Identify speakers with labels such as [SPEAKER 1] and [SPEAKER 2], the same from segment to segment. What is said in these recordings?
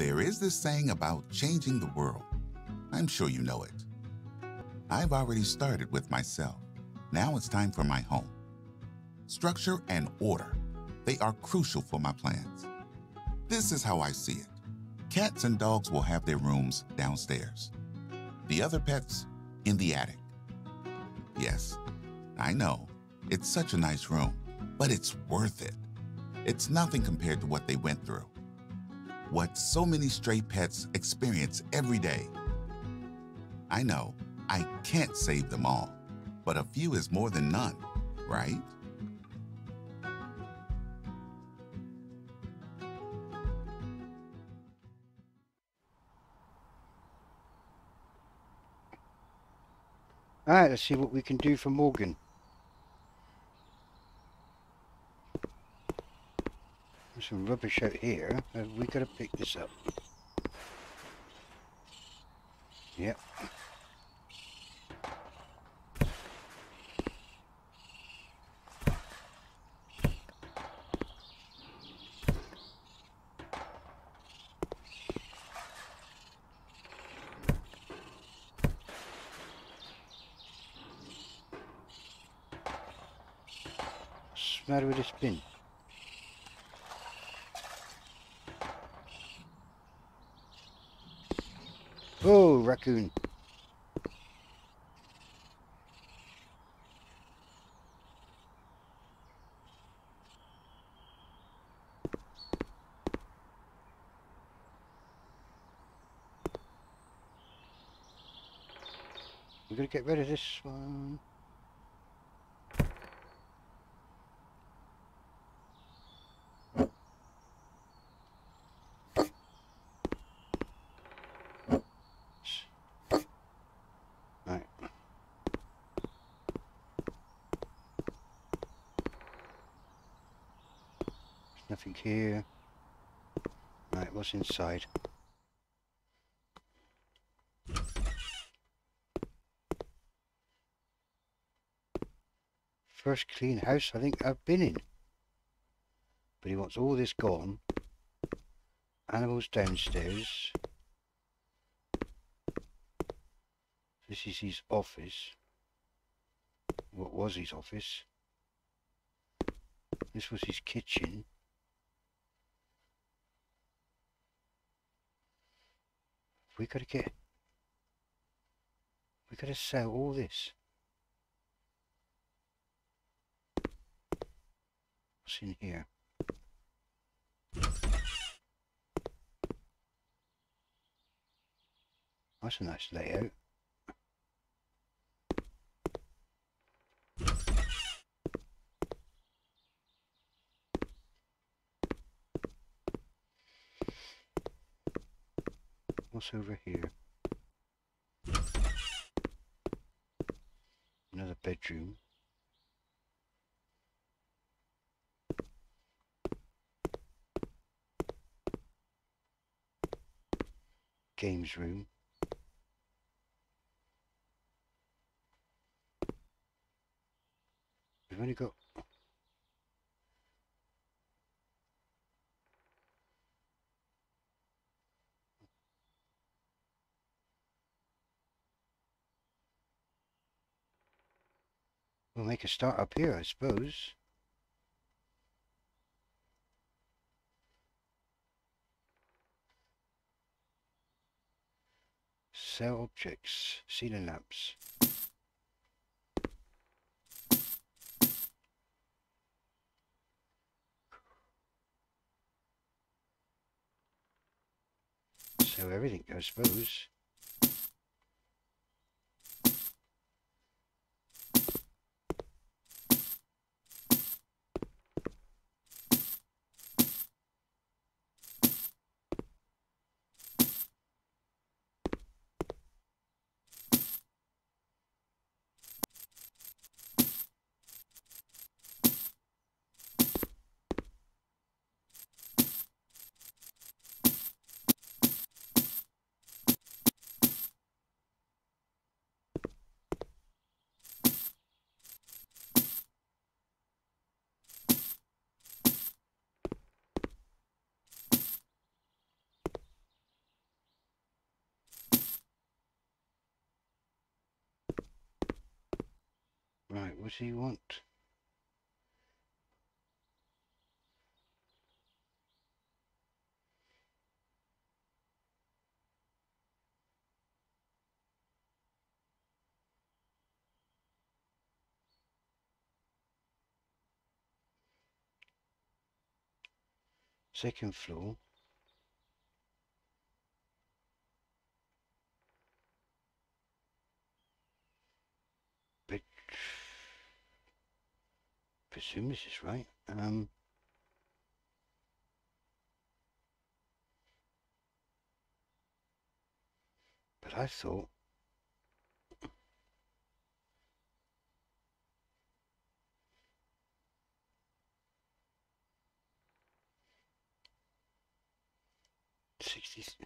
[SPEAKER 1] There is this saying about changing the world. I'm sure you know it. I've already started with myself. Now it's time for my home. Structure and order, they are crucial for my plans. This is how I see it. Cats and dogs will have their rooms downstairs. The other pets in the attic. Yes, I know, it's such a nice room, but it's worth it. It's nothing compared to what they went through. What so many stray pets experience every day. I know, I can't save them all, but a few is more than none, right?
[SPEAKER 2] Alright, let's see what we can do for Morgan. There's some rubbish out here. We got to pick this up? Yep. What's the matter with this bin? Oh, raccoon. We're gonna get rid of this one. Right. There's nothing here. Right, what's inside? First clean house I think I've been in. But he wants all this gone. Animals downstairs. This is his office. What was his office? This was his kitchen. We gotta get. We gotta sell all this. What's in here? That's a nice layout. Over here? Another bedroom. Games room. We've only got We'll make a start up here, I suppose. Sell objects, ceiling lamps. Sell everything, I suppose. Right, what do you want? Second floor. Presume this is right. Um But I thought sixty. It's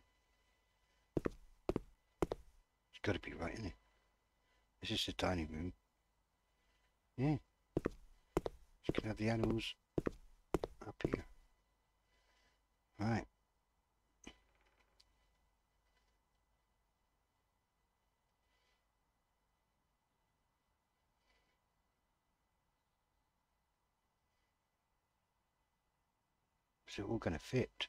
[SPEAKER 2] got to be right, isn't it? This is the dining room. Yeah. You can have the animals up here. Right. It all going to fit?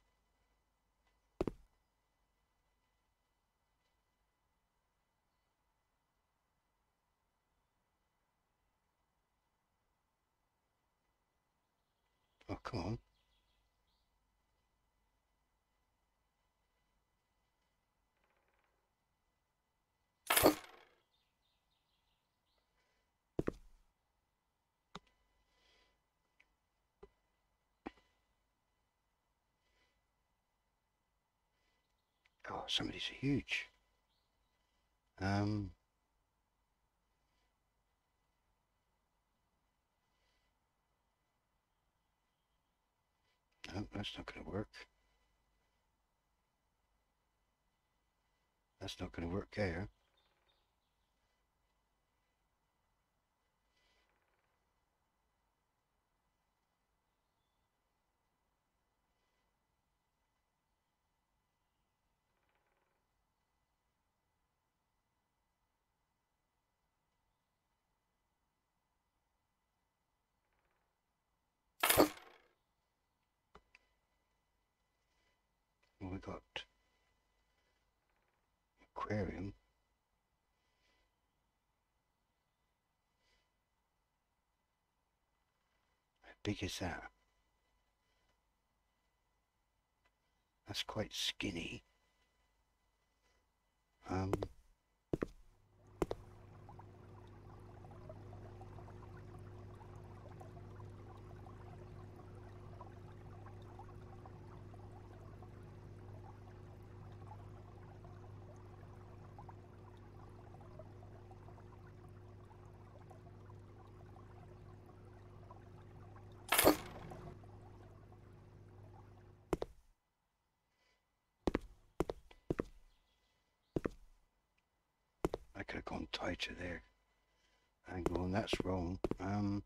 [SPEAKER 2] Come on. Oh, some of these are huge. Um, that's not going to work. That's not going to work there. Got aquarium. How big is that? That's quite skinny. Um, could have gone tighter there. Angle, and that's wrong. Um,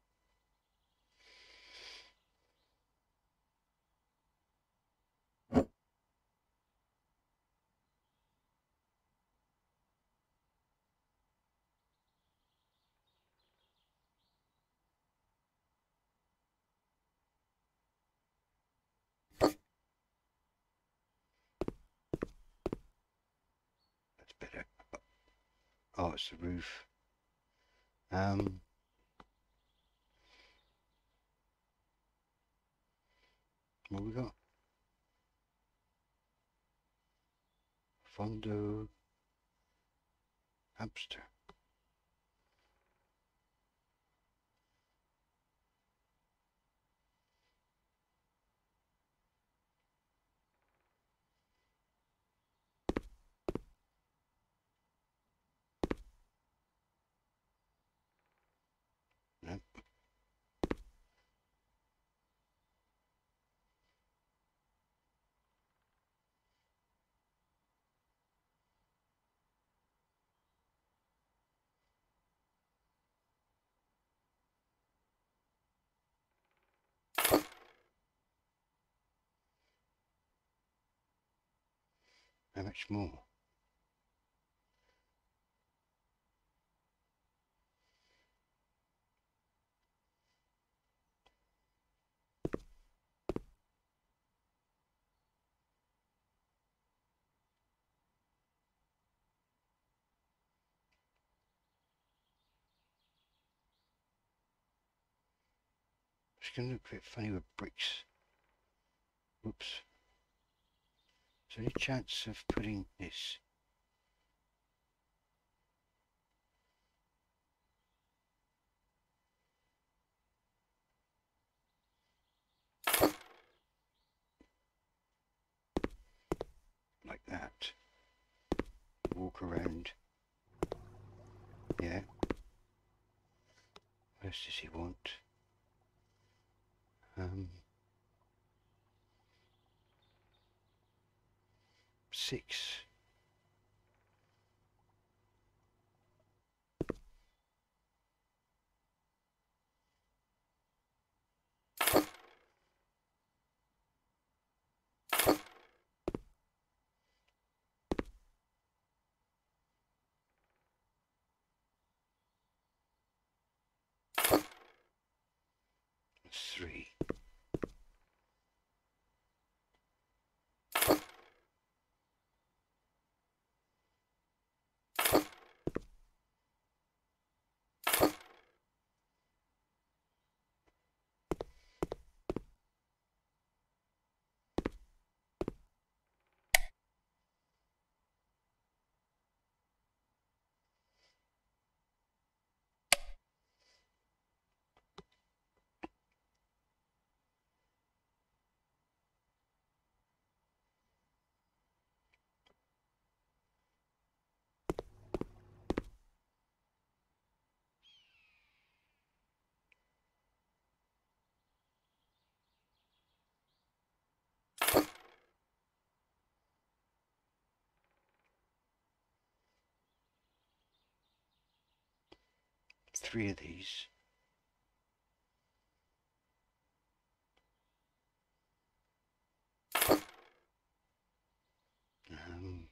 [SPEAKER 2] that's better. Oh, it's the roof. Um, what we got? Fondo hamster. How much more? It's going to look a bit funny with bricks. Whoops. There any chance of putting this? Like that. Walk around. Yeah. What else does he want? Um, six. Three. Three of these. Um,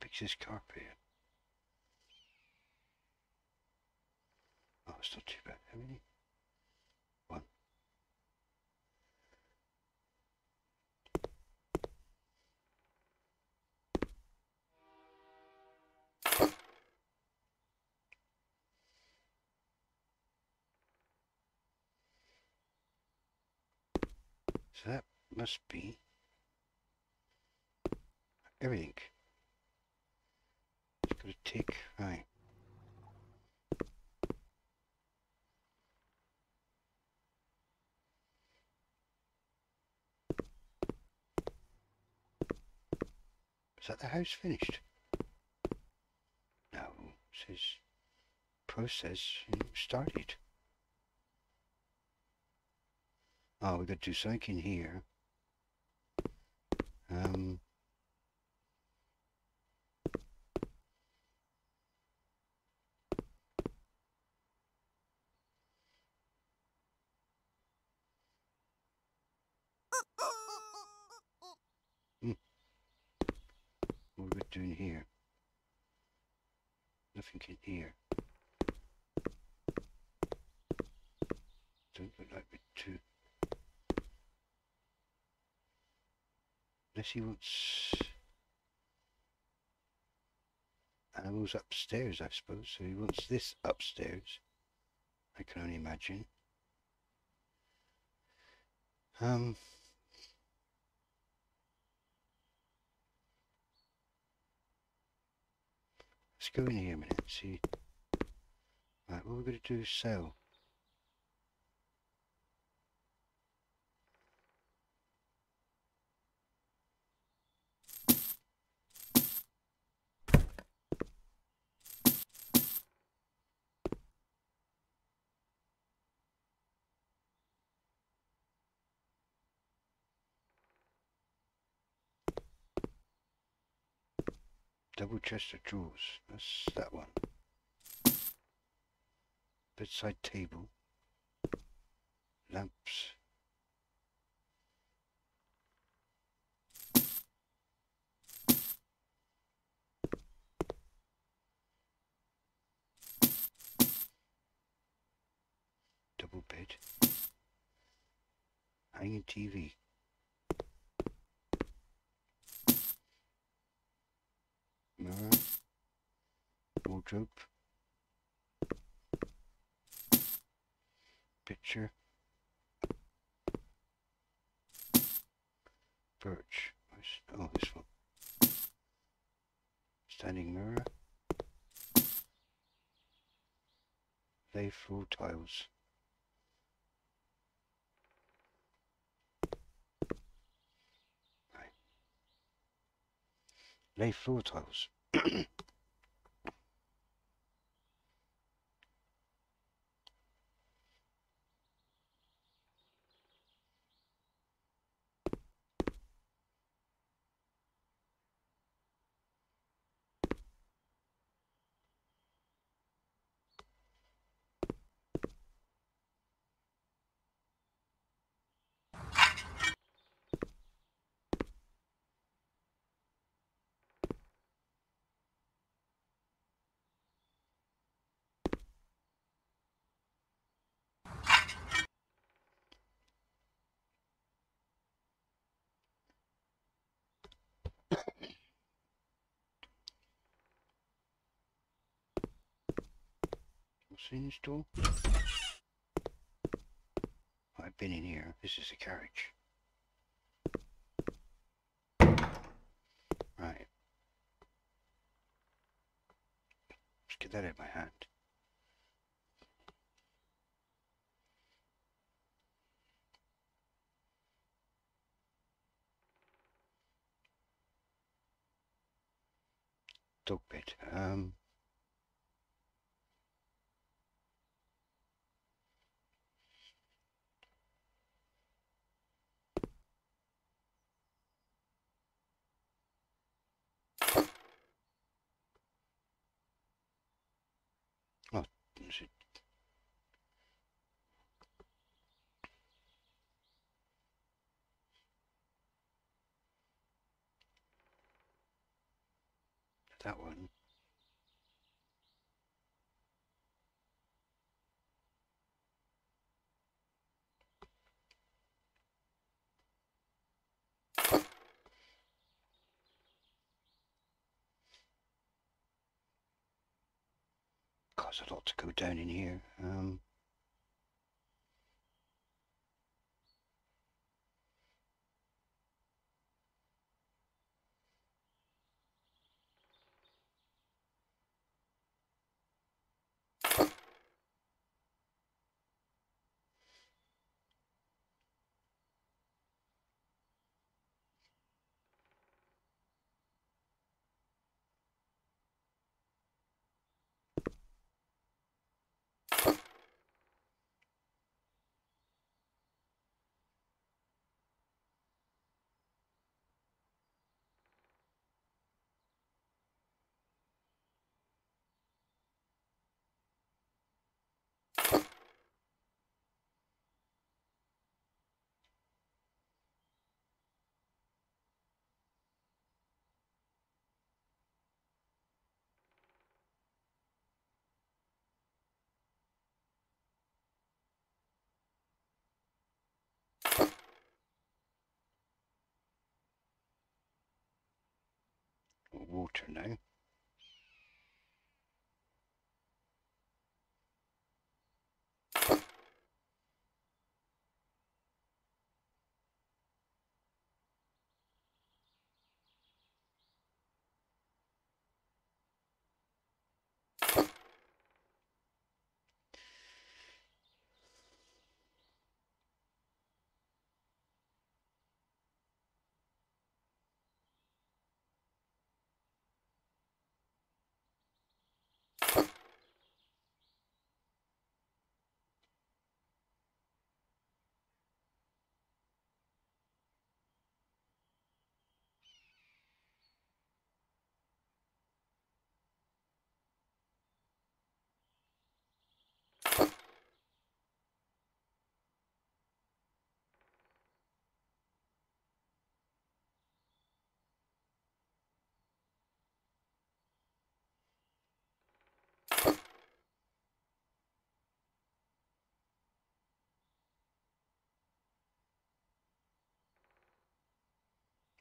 [SPEAKER 2] picks this carpet? It's not too bad. How many? One. So that must be everything. It's got a tick, right. That the house finished? No, says process started. Oh, we've got to do something in here. Um, what are we doing here? Nothing in here. Don't look like we're too. Unless he wants animals upstairs, I suppose. So he wants this upstairs. I can only imagine. Um. Let's go in here a minute see. Right, what we're going to do sell. Double chest of drawers. That's that one. Bedside table. Lamps. Double bed. Hanging TV. Mirror. Wardrobe. Picture. Birch. Oh, this one. Standing mirror. Lay floor tiles. Lay floor tiles. What's in? I've been in here. This is a carriage. Right. Let's get that in my hand. Dog bed. Um, that one. Cause a lot to go down in here. Um, water now.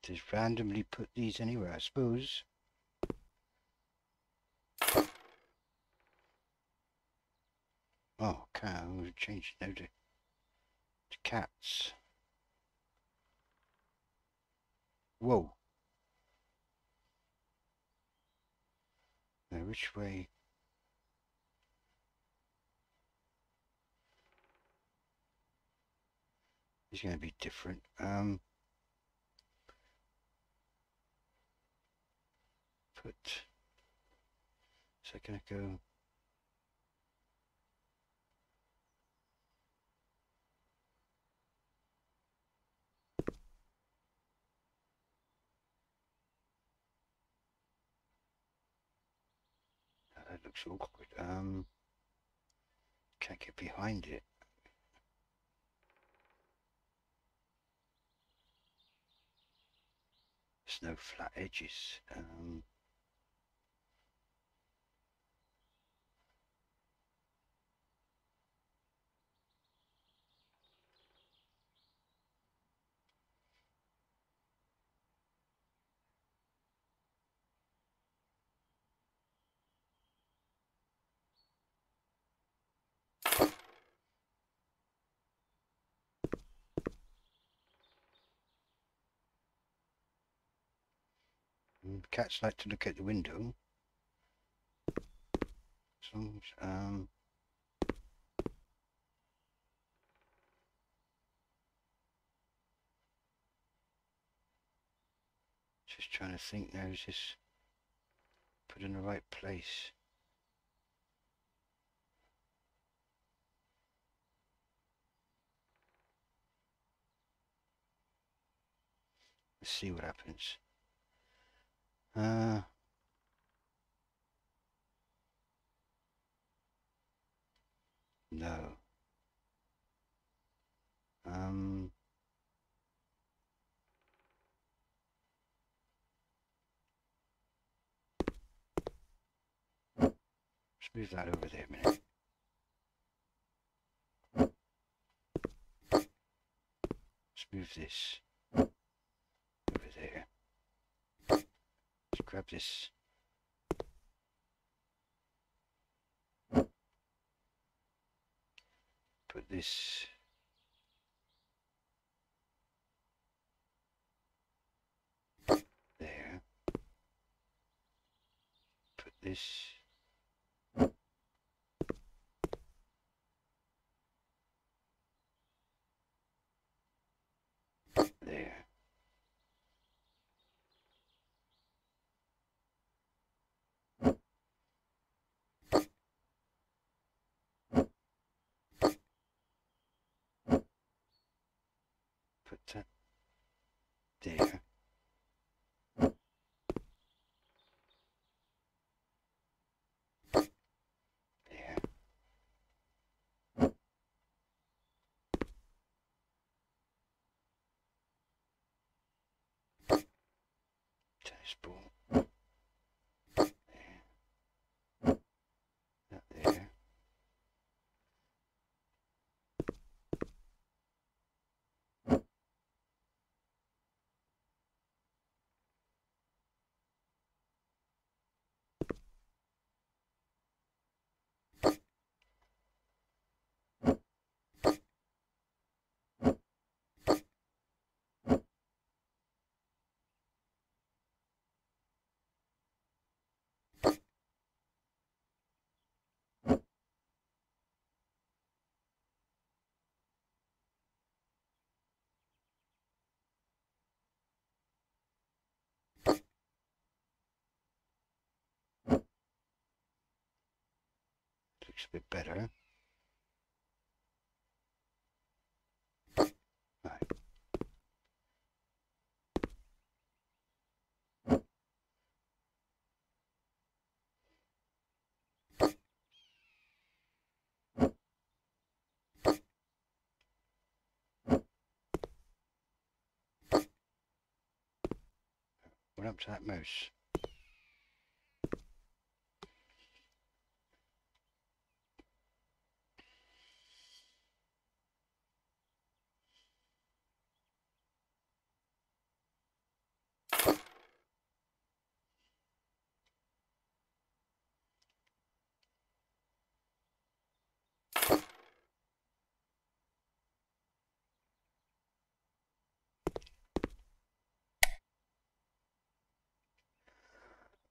[SPEAKER 2] Just randomly put these anywhere, I suppose. Oh. We've changed now to, to cats. Whoa. Now, which way? is going to be different. Um, put, so can I go? That looks awkward. Um, can't get behind it. There's no flat edges. Um, cats like to look at the window. So, um, just trying to think now, is this put in the right place? Let's see what happens. Uh, no. Um, let's move that over there a minute. Let's move this over there grab this. Put this there. Put this there. Spoon. Looks a bit better. Right. What up to that mouse?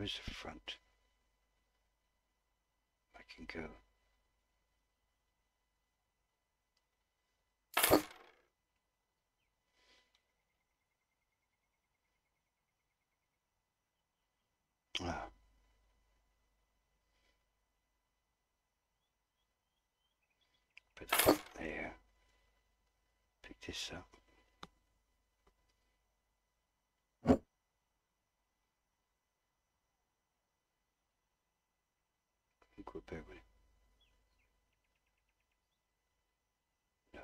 [SPEAKER 2] Where's the front? I can go. Ah. Put that there. Pick this up. No.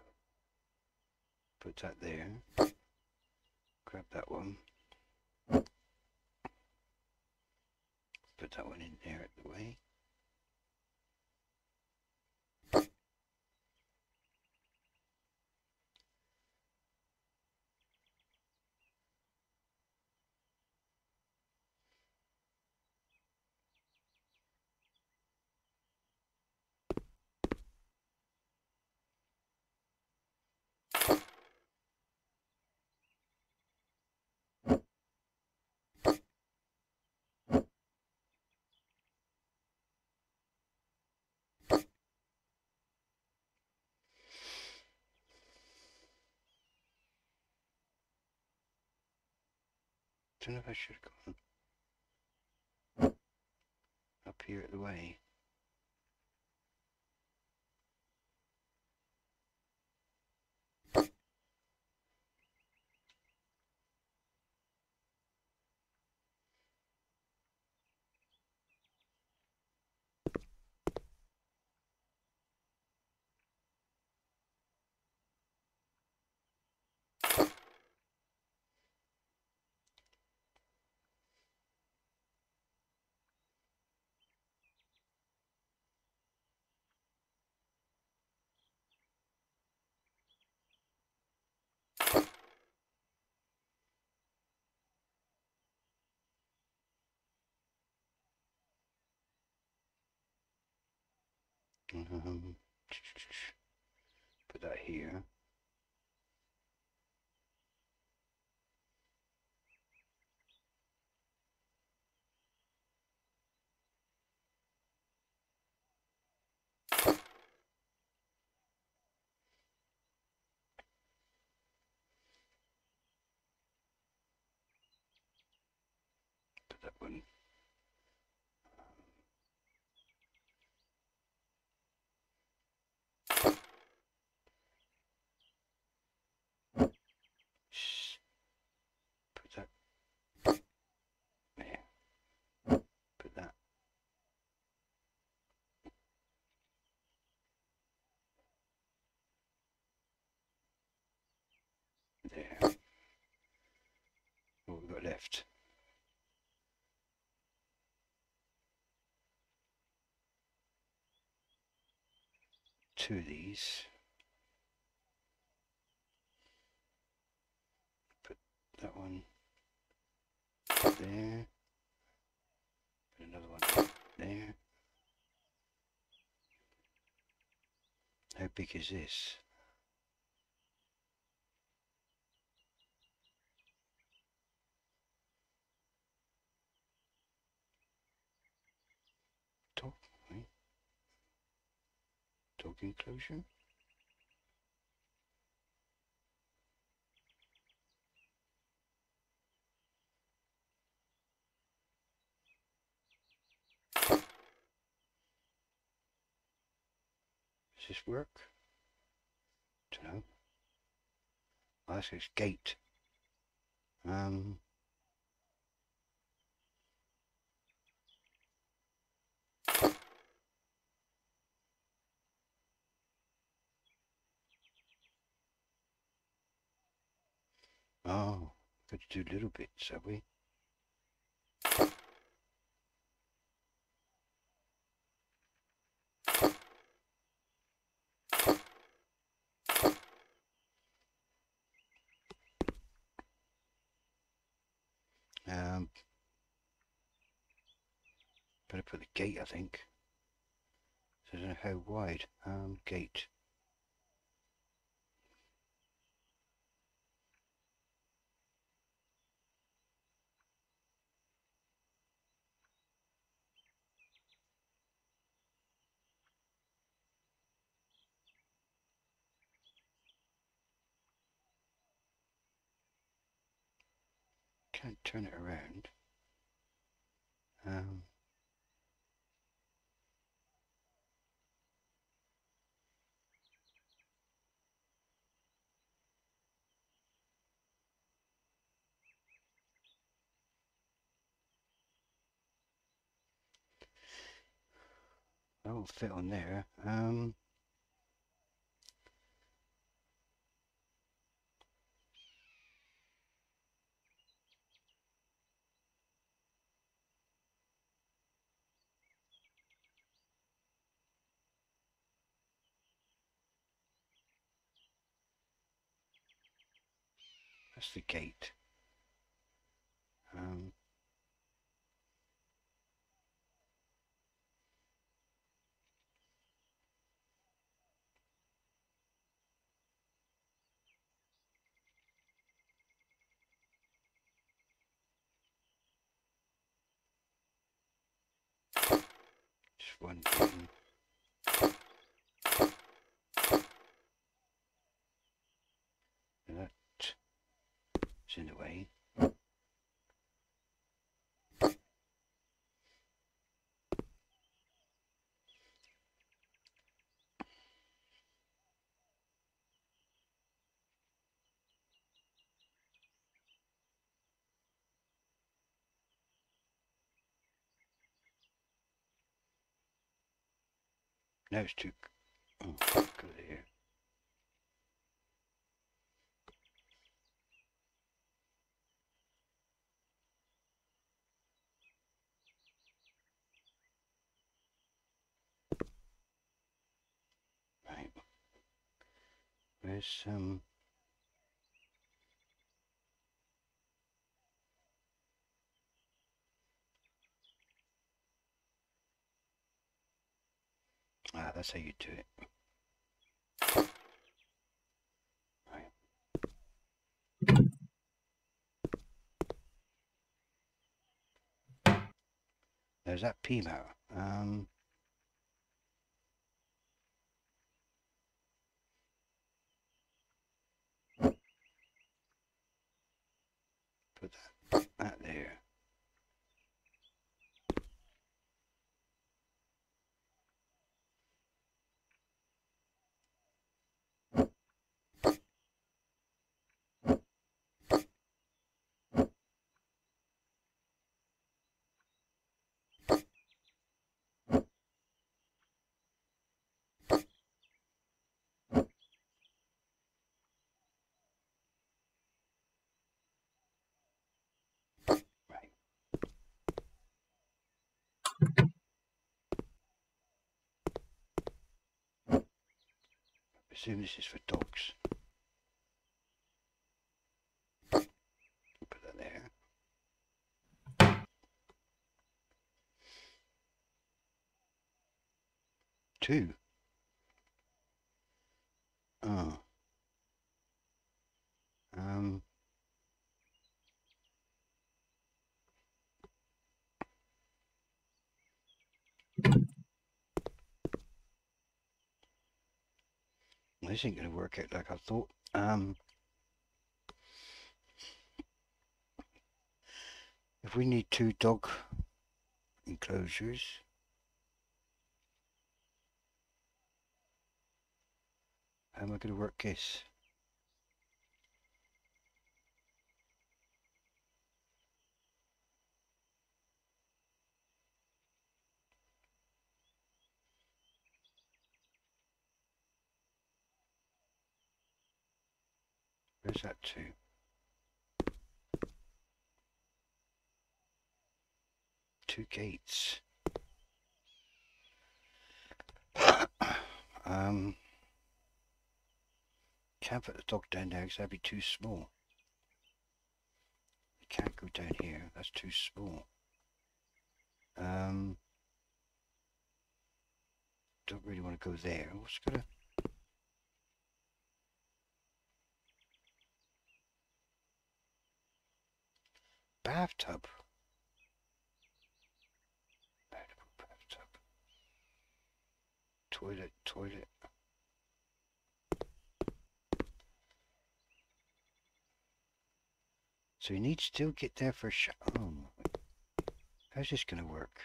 [SPEAKER 2] Put that there. Grab that one. Put that one in there at the way. I don't know if I should have gone up here at the way. Um, put that here. Put that one Shh. Put that there. Put that there. What we got left? Two of these. Put that one there. Put another one there. How big is this? Dog, right? Dog enclosure? Does this work? Don't know. Oh, that says gate. Um. Oh, got to do little bits, have we? Um, better put the gate, I think. So I don't know how wide. Um, gate. Can't turn it around. Um, that will fit on there. Um, that's the gate. Um, just one button. In the way. It's too. Oh, go Where's um. Ah, that's how you do it. There's that P motor. Um, that there. Presume this is for dogs. Put that there. Two. Oh. Um. This ain't gonna work out like I thought. Um, if we need two dog enclosures, how am I gonna work this? Where's that two? two gates. um, can't put the dog down there because that'd be too small. You can't go down here, that's too small. Um, don't really want to go there. What's gonna bathtub? bathtub. bathtub. Toilet, toilet. So you need to still get there for a. Oh, how's this gonna work?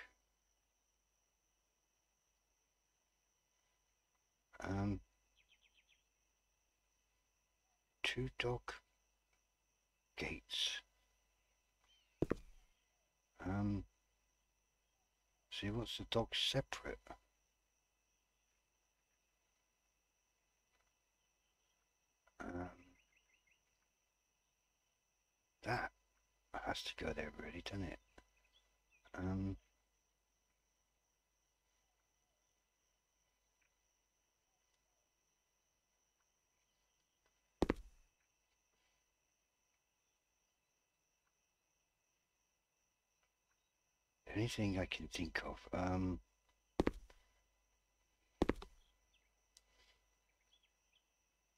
[SPEAKER 2] Um, two dog gates. Um, wants the dog separate. Um, that has to go there really, doesn't it? Um, anything I can think of. Um,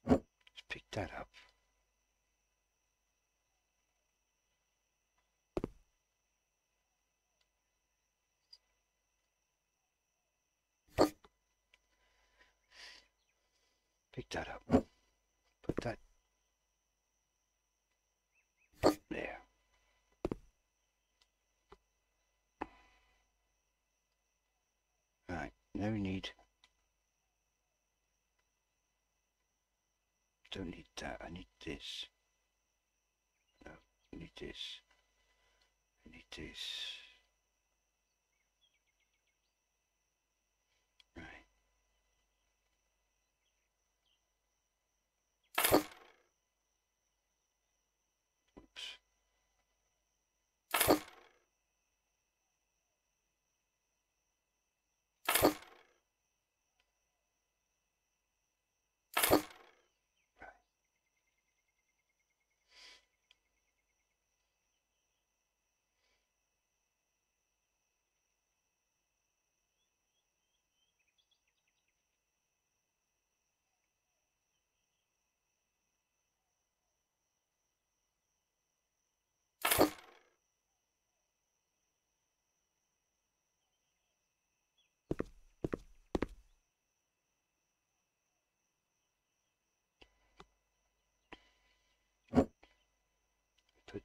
[SPEAKER 2] let's pick that up. Pick that up. Put that there. Right, no need. Don't need that, I need this. No, I need this. I need this. Put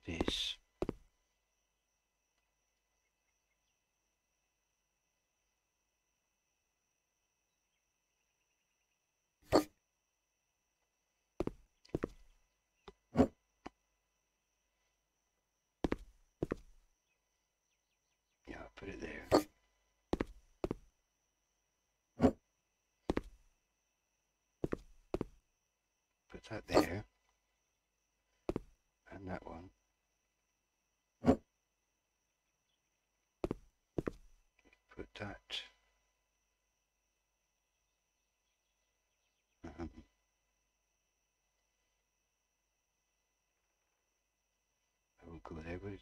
[SPEAKER 2] that there. And that one. Put that. Um, Will it?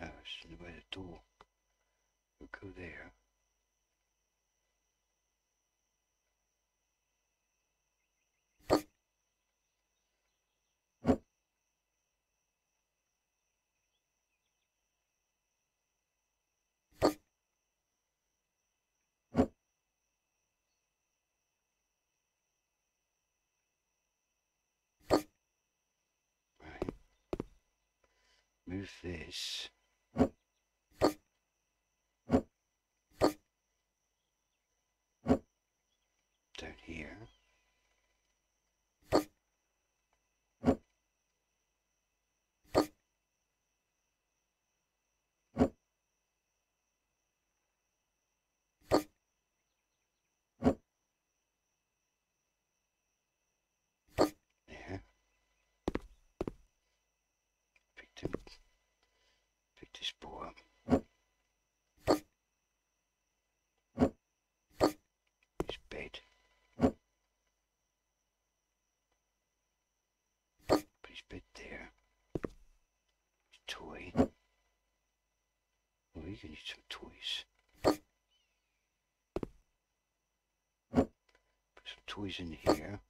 [SPEAKER 2] No, it's the way the door. We'll go there. Move this. boa. Spät. Please bit there. Toy. Well, you can eat some toys. Put some toys in here.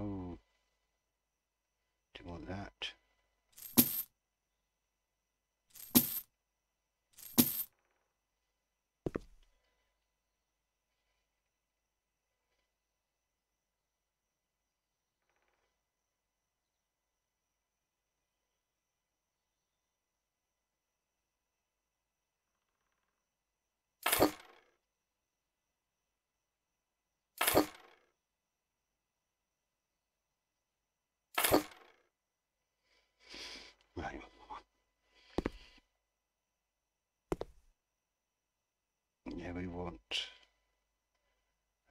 [SPEAKER 2] Oh. Do you want that? Right. Yeah, we want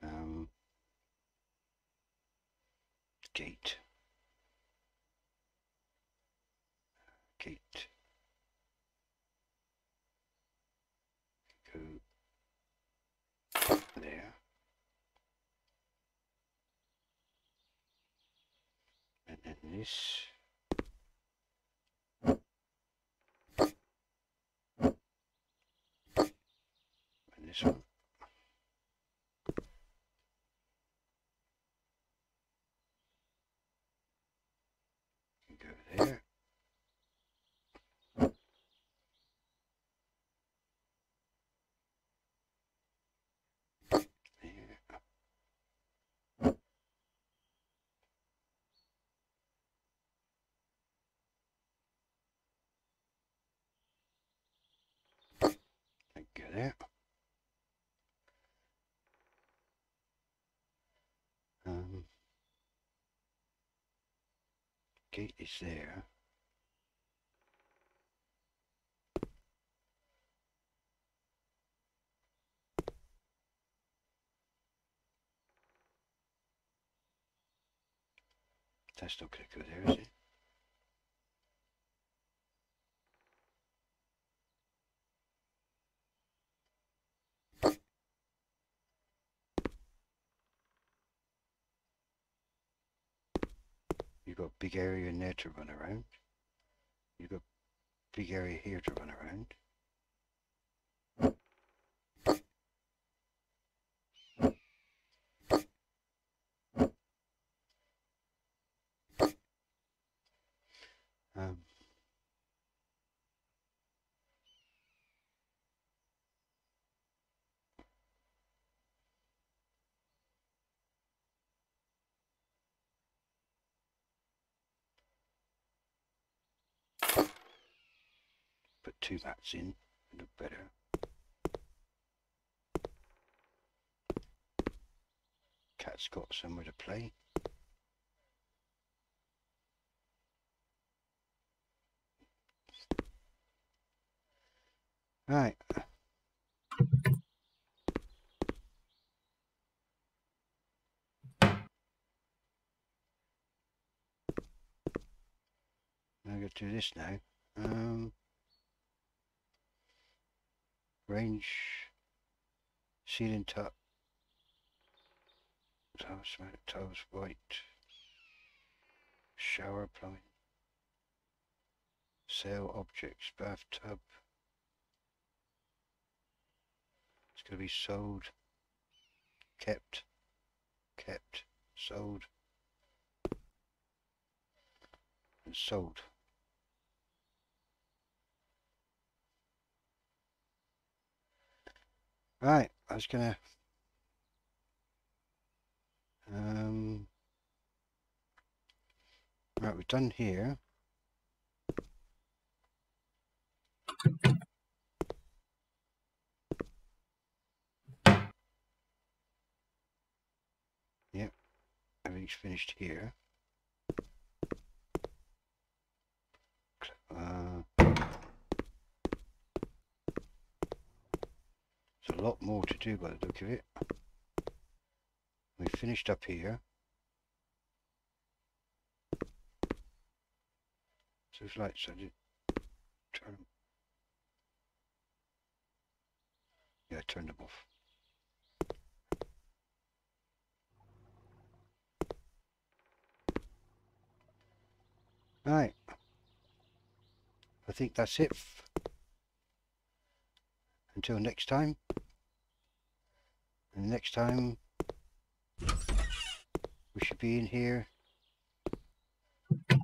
[SPEAKER 2] um gate. Gate. Go there. And then this. And this one. Go there. There. And go. Um, gate is there. That's not going to go there, is it? Got big area in there to run around. You've got big area here to run around. Um, put two mats in, look better. Cat's got somewhere to play. Right. I'm going to do this now. Um, range, ceiling top, tiles, cement, tiles, white, shower plumbing, sale objects, bathtub. It's going to be sold, kept, kept, sold. and sold. Right, I was gonna um right we're done here. Yep, everything's finished here. Uh, a lot more to do by the look of it. We finished up here. So it's lights I did turn them. Yeah, turn them off. Right. I think that's it. Until next time. And next time we should be in here. And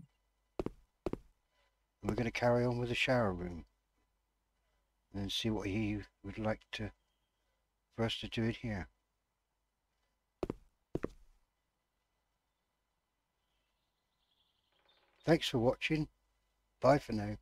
[SPEAKER 2] we're going to carry on with the shower room. And see what he would like to for us to do it here. Thanks for watching. Bye for now.